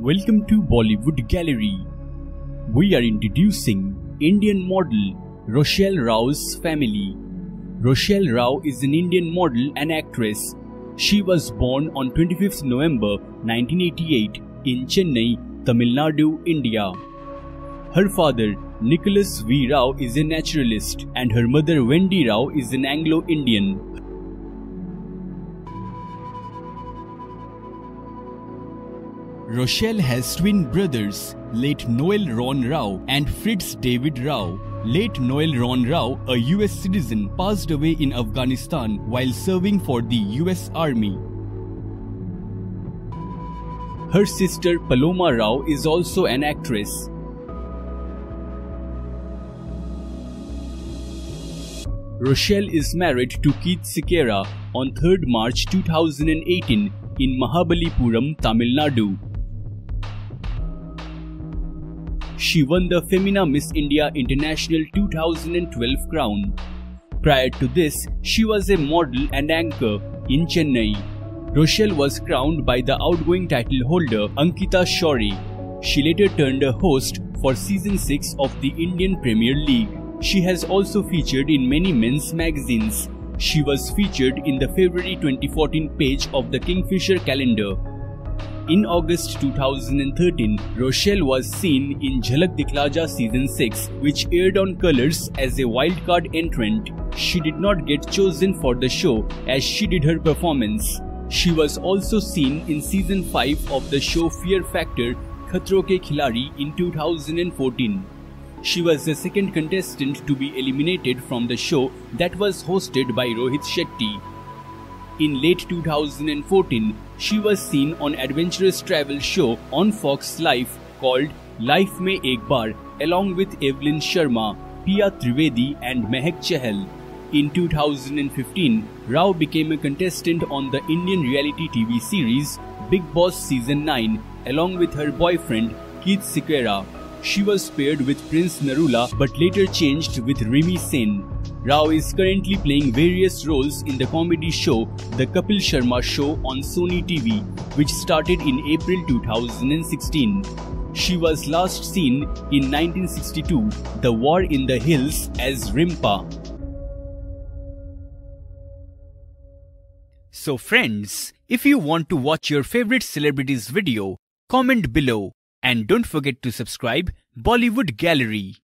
Welcome to Bollywood Gallery. We are introducing Indian model Rochelle Rao's family. Rochelle Rao is an Indian model and actress. She was born on 25th November 1988 in Chennai, Tamil Nadu, India. Her father, Nicolas V. Rao, is a naturalist, and her mother, Wendy Rao, is an Anglo Indian. Rochelle has twin brothers, late Noel Rohn Rao and Fritz David Rao. Late Noel Rohn Rao, a US citizen, passed away in Afghanistan while serving for the US Army. Her sister Paloma Rao is also an actress. Rochelle is married to Keith Sequeira on 3rd March 2018 in Mahabalipuram, Tamil Nadu. She won the Femina Miss India International 2012 crown. Prior to this, she was a model and anchor in Chennai. Rochelle was crowned by the outgoing title holder Ankita Shorey. She later turned a host for season 6 of the Indian Premier League. She has also featured in many men's magazines. She was featured in the February 2014 page of the Kingfisher calendar. In August 2013, Rochelle was seen in Jhalak Dikhla Ja Season 6, which aired on Colors as a wildcard entrant. She did not get chosen for the show as she did her performance. She was also seen in Season 5 of the show Fear Factor Khatron Ke in 2014. She was the second contestant to be eliminated from the show that was hosted by Rohit Shetty. In late 2014, she was seen on adventurous travel show on Fox Life called Life Mein Ek Baar along with Evelyn Sharma, Pia Trivedi and Mehak Chahal. In 2015, Rao became a contestant on the Indian reality TV series Bigg Boss Season 9 along with her boyfriend Keith Sequeira. She was paired with Prince Narula but later changed with Rimi Sen. Rao is currently playing various roles in the comedy show The Kapil Sharma Show on Sony TV, which started in April 2016. She was last seen in 1962 The War in the Hills as Rimpa. So friends, if you want to watch your favorite celebrities video, comment below and don't forget to subscribe Bollywood Gallery.